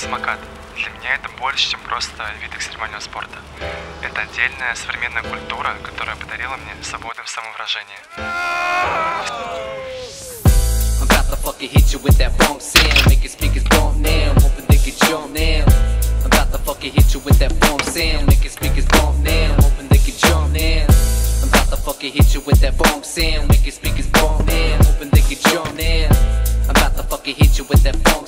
самокат. Для меня это больше, чем просто вид экстремального спорта. Это отдельная современная культура, которая подарила мне свободу в самовыражении. I'm about to fucking hit you with that bomb.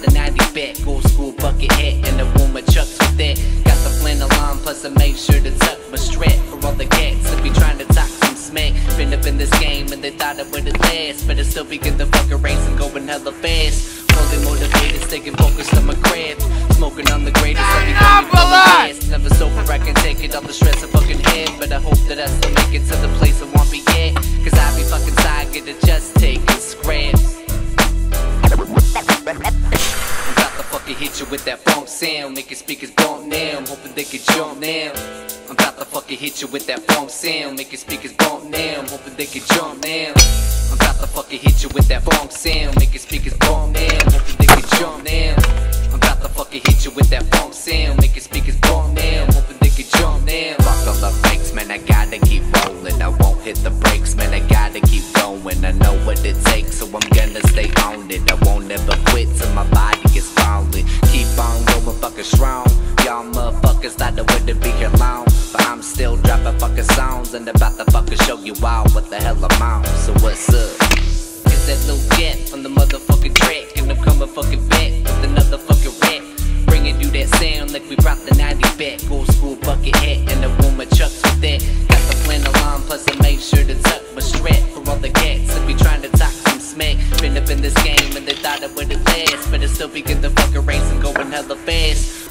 Brought the 90s back. Old school bucket hat and a woman chucks with that. Got the flannel on, plus I made sure to tuck my strap for all the cats that be trying to talk some smack. Been up in this game and they thought it would last, but it still begin the fucking race and going hella fast. Fully motivated, sticking focused on my craft. Smoking on the greatest, I be going fast. Never sober, I can take it all the stress I fucking had, but I hope that I still make it to the place with that funk sound, your speakers bump now. I'm hoping they can jump now. I'm about to fucking hit you with that funk sound, your speakers bump now. I'm hoping they can jump now. I'm about to fucking hit you with that funk sound, your speakers bump now. I'm hoping they can jump now. I'm about to fucking hit you with that funk sound, your speakers bump now. I'm hoping they can jump now. Fuck all the fakes, man, I gotta keep rolling. I won't hit the brakes, be here long. But I'm still dropping fucking songs and about to fucking show you all what the hell I'm on. So what's up? It's that little jet on the motherfucking track. And I'm coming fucking back with another fucking rap. Bringing you that sound like we brought the 90s back. Old school bucket hat and a woman chucks with that. Got the flannel on, plus I made sure to tuck my strap for all the cats that be trying to talk some smack. Been up in this game and they thought it would last. But it still begin the fucking race and going hella fast.